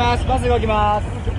ます。バス動きます。